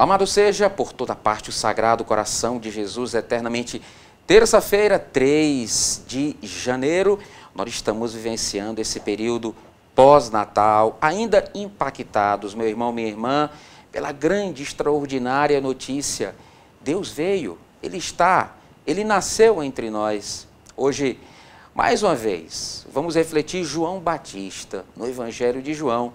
Amado seja por toda parte o sagrado coração de Jesus eternamente. Terça-feira, 3 de janeiro, nós estamos vivenciando esse período pós-natal, ainda impactados, meu irmão, minha irmã, pela grande, extraordinária notícia. Deus veio, Ele está, Ele nasceu entre nós. Hoje, mais uma vez, vamos refletir João Batista no Evangelho de João.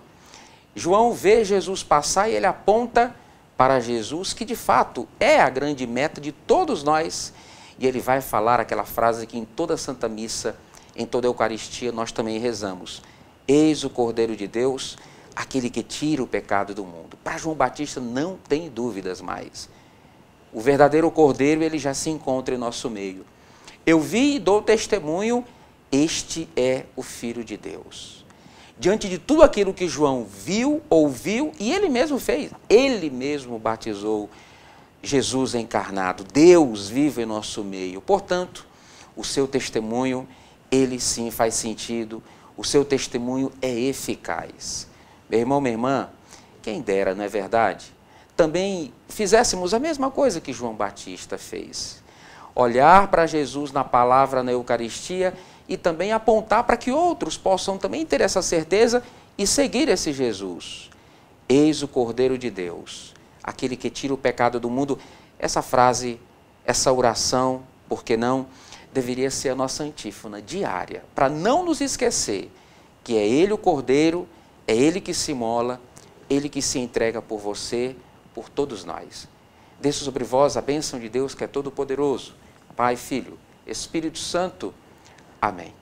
João vê Jesus passar e ele aponta para Jesus, que de fato é a grande meta de todos nós. E ele vai falar aquela frase que em toda a Santa Missa, em toda a Eucaristia, nós também rezamos: Eis o Cordeiro de Deus, aquele que tira o pecado do mundo. Para João Batista não tem dúvidas mais. O verdadeiro Cordeiro, ele já se encontra em nosso meio. Eu vi e dou testemunho, este é o Filho de Deus diante de tudo aquilo que João viu, ouviu e ele mesmo fez. Ele mesmo batizou Jesus encarnado, Deus vive em nosso meio. Portanto, o seu testemunho, ele sim faz sentido, o seu testemunho é eficaz. Meu irmão, minha irmã, quem dera, não é verdade? Também fizéssemos a mesma coisa que João Batista fez. Olhar para Jesus na palavra, na Eucaristia e também apontar para que outros possam também ter essa certeza e seguir esse Jesus. Eis o Cordeiro de Deus, aquele que tira o pecado do mundo. Essa frase, essa oração, por que não, deveria ser a nossa antífona diária, para não nos esquecer que é Ele o Cordeiro, é Ele que se mola, Ele que se entrega por você, por todos nós. Desça sobre vós a bênção de Deus que é todo-poderoso, Pai, Filho, Espírito Santo, Amém.